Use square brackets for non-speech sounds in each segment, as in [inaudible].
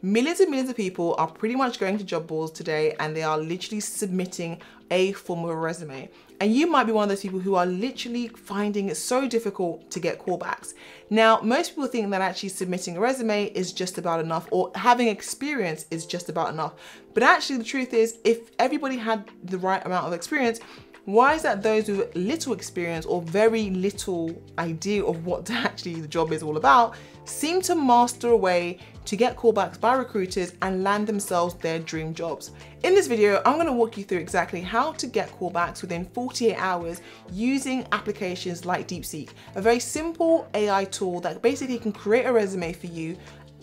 Millions and millions of people are pretty much going to job boards today and they are literally submitting a form of a resume. And you might be one of those people who are literally finding it so difficult to get callbacks. Now, most people think that actually submitting a resume is just about enough or having experience is just about enough. But actually the truth is if everybody had the right amount of experience, why is that those with little experience or very little idea of what [laughs] actually the job is all about seem to master a way to get callbacks by recruiters and land themselves their dream jobs. In this video, I'm gonna walk you through exactly how to get callbacks within 48 hours using applications like DeepSeek, a very simple AI tool that basically can create a resume for you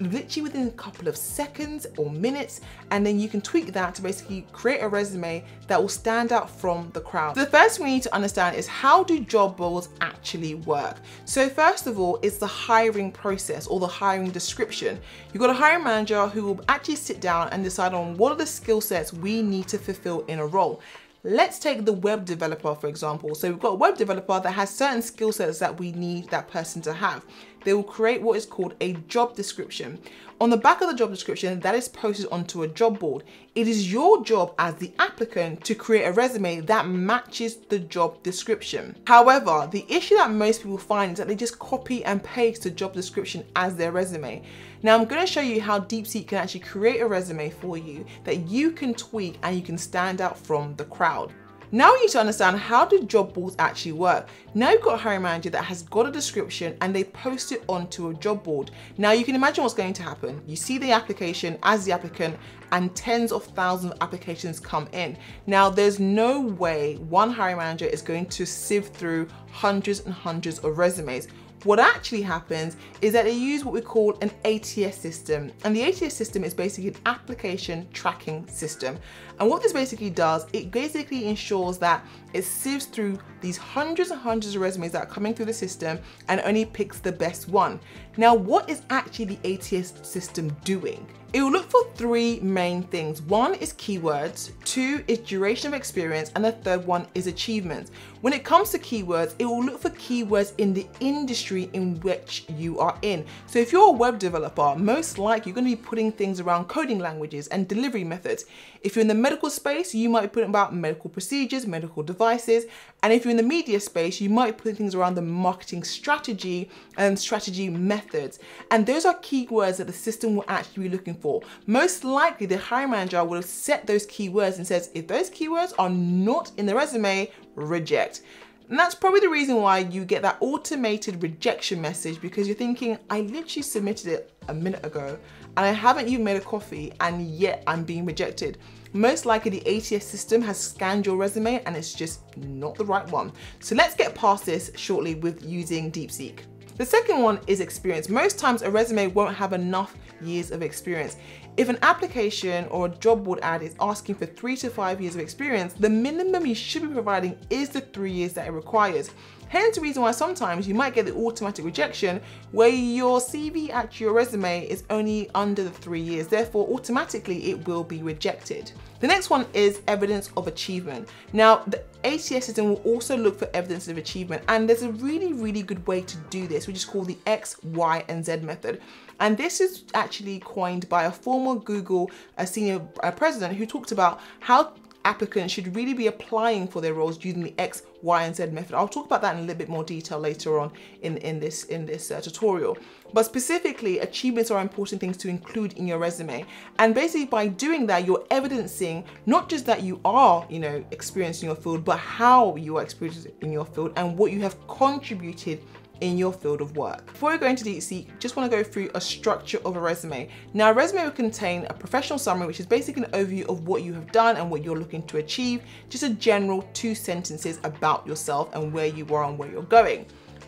literally within a couple of seconds or minutes and then you can tweak that to basically create a resume that will stand out from the crowd. The first thing we need to understand is how do job boards actually work? So first of all, it's the hiring process or the hiring description. You've got a hiring manager who will actually sit down and decide on what are the skill sets we need to fulfill in a role. Let's take the web developer, for example. So we've got a web developer that has certain skill sets that we need that person to have. They will create what is called a job description. On the back of the job description, that is posted onto a job board. It is your job as the applicant to create a resume that matches the job description. However, the issue that most people find is that they just copy and paste the job description as their resume. Now I'm gonna show you how DeepSeek can actually create a resume for you that you can tweak and you can stand out from the crowd. Now you need to understand how do job boards actually work. Now you've got a hiring manager that has got a description and they post it onto a job board. Now you can imagine what's going to happen. You see the application as the applicant and tens of thousands of applications come in. Now there's no way one hiring manager is going to sift through hundreds and hundreds of resumes. What actually happens is that they use what we call an ATS system. And the ATS system is basically an application tracking system. And what this basically does, it basically ensures that it sieves through these hundreds and hundreds of resumes that are coming through the system and only picks the best one. Now, what is actually the ATS system doing? It will look for three main things. One is keywords, two is duration of experience, and the third one is achievements. When it comes to keywords, it will look for keywords in the industry in which you are in. So if you're a web developer, most likely you're gonna be putting things around coding languages and delivery methods. If you're in the medical space, you might be putting about medical procedures, medical devices. And if you're in the media space, you might put things around the marketing strategy and strategy methods. And those are keywords that the system will actually be looking for. Most likely the hiring manager will set those keywords and says, if those keywords are not in the resume, reject. And that's probably the reason why you get that automated rejection message because you're thinking, I literally submitted it a minute ago and I haven't even made a coffee and yet I'm being rejected. Most likely the ATS system has scanned your resume and it's just not the right one. So let's get past this shortly with using DeepSeek. The second one is experience. Most times a resume won't have enough years of experience. If an application or a job board ad is asking for three to five years of experience, the minimum you should be providing is the three years that it requires. Hence the reason why sometimes you might get the automatic rejection where your CV at your resume is only under the three years. Therefore, automatically it will be rejected. The next one is evidence of achievement. Now, the ATS system will also look for evidence of achievement and there's a really, really good way to do this, which is called the X, Y, and Z method. And this is actually coined by a former Google a senior uh, president who talked about how applicants should really be applying for their roles using the X, Y, and Z method. I'll talk about that in a little bit more detail later on in, in this, in this uh, tutorial. But specifically, achievements are important things to include in your resume. And basically by doing that, you're evidencing not just that you are, you know, experienced in your field, but how you are experienced in your field and what you have contributed in your field of work. Before we go into DeepSeek, just wanna go through a structure of a resume. Now a resume will contain a professional summary, which is basically an overview of what you have done and what you're looking to achieve, just a general two sentences about yourself and where you are and where you're going.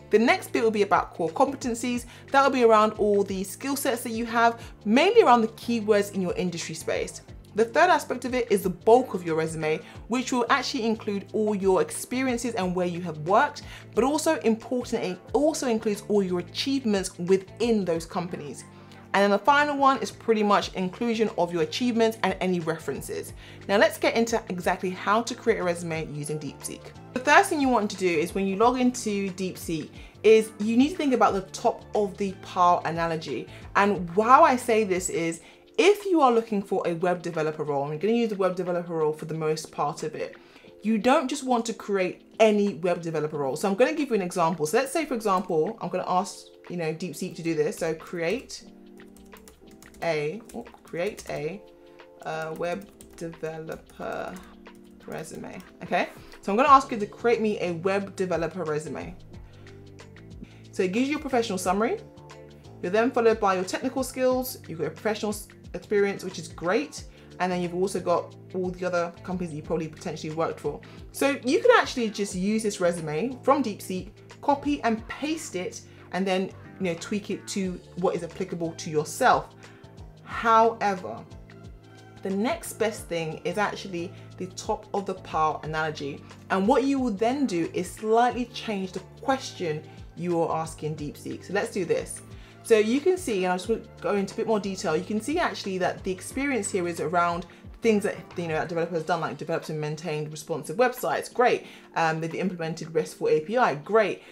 The next bit will be about core competencies. That'll be around all the skill sets that you have, mainly around the keywords in your industry space. The third aspect of it is the bulk of your resume, which will actually include all your experiences and where you have worked, but also importantly, it also includes all your achievements within those companies. And then the final one is pretty much inclusion of your achievements and any references. Now let's get into exactly how to create a resume using DeepSeek. The first thing you want to do is when you log into DeepSeek is you need to think about the top of the pile analogy. And how I say this is if you are looking for a web developer role, I'm going to use the web developer role for the most part of it. You don't just want to create any web developer role. So I'm going to give you an example. So let's say, for example, I'm going to ask, you know, DeepSeek to do this. So create a, oh, create a uh, web developer resume. Okay. So I'm going to ask you to create me a web developer resume. So it gives you a professional summary. You're then followed by your technical skills. You've got a professional experience, which is great. And then you've also got all the other companies that you probably potentially worked for. So you can actually just use this resume from DeepSeek, copy and paste it, and then you know tweak it to what is applicable to yourself. However, the next best thing is actually the top of the pile analogy. And what you will then do is slightly change the question you are asking DeepSeek. So let's do this. So you can see, and I'll just go into a bit more detail, you can see actually that the experience here is around things that you know that developers done, like developed and maintained responsive websites, great. Um, they've implemented RESTful API, great.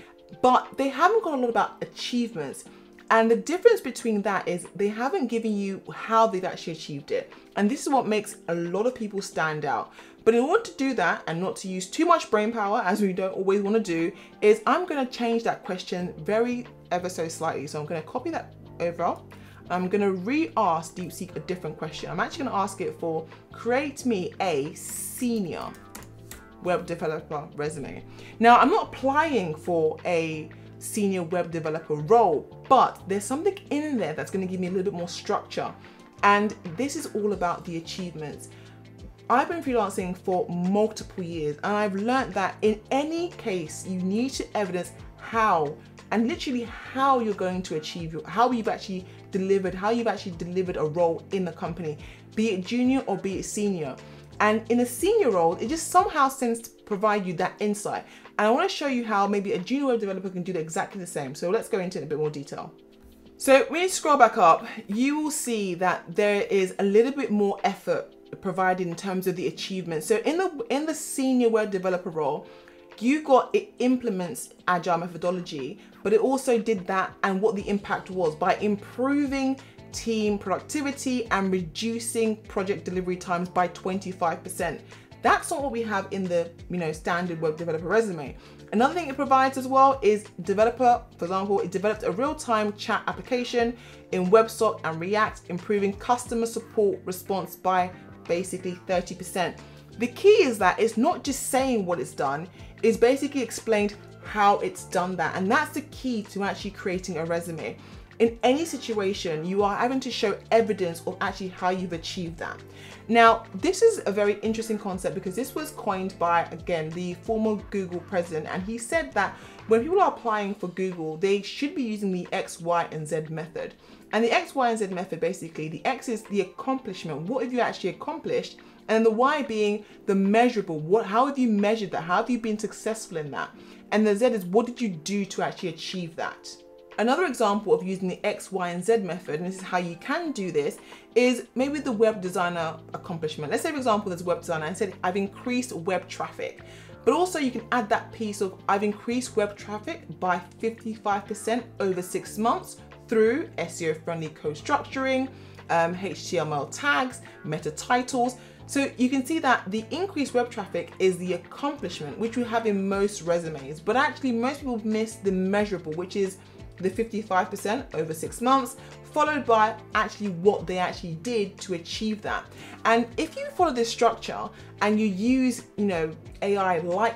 But they haven't got a lot about achievements. And the difference between that is they haven't given you how they've actually achieved it. And this is what makes a lot of people stand out. But in order to do that and not to use too much brain power, as we don't always want to do, is I'm going to change that question very ever so slightly. So I'm going to copy that over. I'm going to re-ask DeepSeek a different question. I'm actually going to ask it for create me a senior web developer resume. Now, I'm not applying for a senior web developer role, but there's something in there that's going to give me a little bit more structure. And this is all about the achievements. I've been freelancing for multiple years and I've learned that in any case, you need to evidence how and literally how you're going to achieve your, how you've actually delivered, how you've actually delivered a role in the company, be it junior or be it senior. And in a senior role, it just somehow seems to provide you that insight. And I want to show you how maybe a junior web developer can do exactly the same. So let's go into it in a bit more detail. So when you scroll back up, you will see that there is a little bit more effort provided in terms of the achievement. So in the in the senior web developer role, you got it implements agile methodology, but it also did that and what the impact was by improving team productivity and reducing project delivery times by 25%. That's not what we have in the you know standard web developer resume. Another thing it provides as well is developer, for example, it developed a real-time chat application in WebSock and React, improving customer support response by basically 30%. The key is that it's not just saying what it's done, it's basically explained how it's done that. And that's the key to actually creating a resume. In any situation, you are having to show evidence of actually how you've achieved that. Now, this is a very interesting concept because this was coined by, again, the former Google president, and he said that when people are applying for Google, they should be using the X, Y, and Z method. And the X, Y, and Z method basically, the X is the accomplishment. What have you actually accomplished? And the Y being the measurable. What how have you measured that? How have you been successful in that? And the Z is what did you do to actually achieve that? Another example of using the X, Y, and Z method, and this is how you can do this, is maybe the web designer accomplishment. Let's say, for example, there's a web designer and said, I've increased web traffic. But also you can add that piece of, I've increased web traffic by 55% over six months through SEO friendly code structuring, um, HTML tags, meta titles. So you can see that the increased web traffic is the accomplishment, which we have in most resumes, but actually most people miss the measurable, which is the 55% over six months, followed by actually what they actually did to achieve that. And if you follow this structure and you use, you know, AI like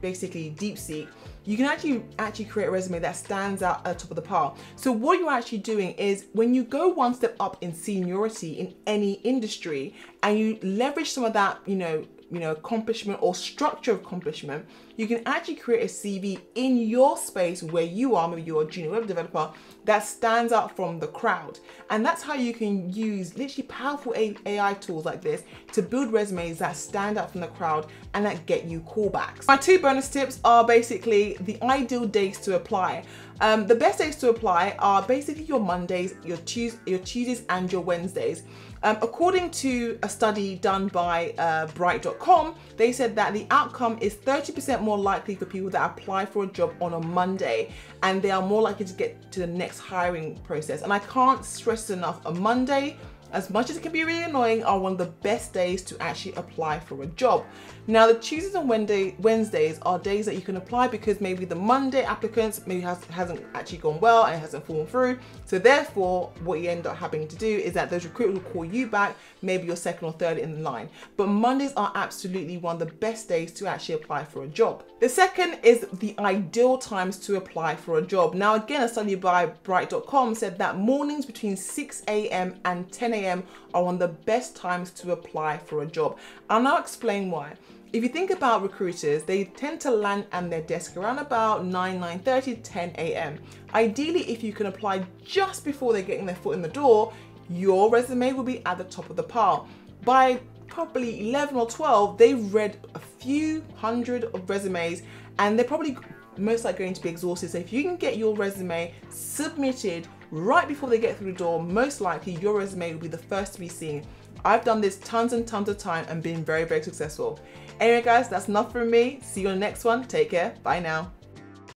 basically DeepSeek, you can actually actually create a resume that stands out at the top of the pile. So what you're actually doing is when you go one step up in seniority in any industry and you leverage some of that, you know, you know, accomplishment or structure of accomplishment, you can actually create a CV in your space where you are, maybe you're a junior web developer, that stands out from the crowd. And that's how you can use literally powerful AI tools like this to build resumes that stand out from the crowd and that get you callbacks. My two bonus tips are basically the ideal days to apply. Um, the best days to apply are basically your Mondays, your, Tues your Tuesdays, and your Wednesdays. Um, according to a study done by uh, Bright.com, they said that the outcome is 30% more likely for people that apply for a job on a Monday and they are more likely to get to the next hiring process. And I can't stress enough, a Monday as much as it can be really annoying, are one of the best days to actually apply for a job. Now, the Tuesdays and Wednesdays are days that you can apply because maybe the Monday applicants maybe has, hasn't actually gone well and hasn't fallen through. So therefore, what you end up having to do is that those recruiters will call you back, maybe you're second or third in line. But Mondays are absolutely one of the best days to actually apply for a job. The second is the ideal times to apply for a job. Now, again, a study by Bright.com said that mornings between 6 a.m. and 10 a.m. are one of the best times to apply for a job. And I'll explain why. If you think about recruiters, they tend to land at their desk around about 9, 9.30, 10 a.m. Ideally, if you can apply just before they're getting their foot in the door, your resume will be at the top of the pile. By probably 11 or 12, they've read a few hundred of resumes and they're probably most likely going to be exhausted. So if you can get your resume submitted right before they get through the door, most likely your resume will be the first to be seen. I've done this tons and tons of time and been very, very successful. Anyway, guys, that's enough from me. See you on the next one. Take care. Bye now.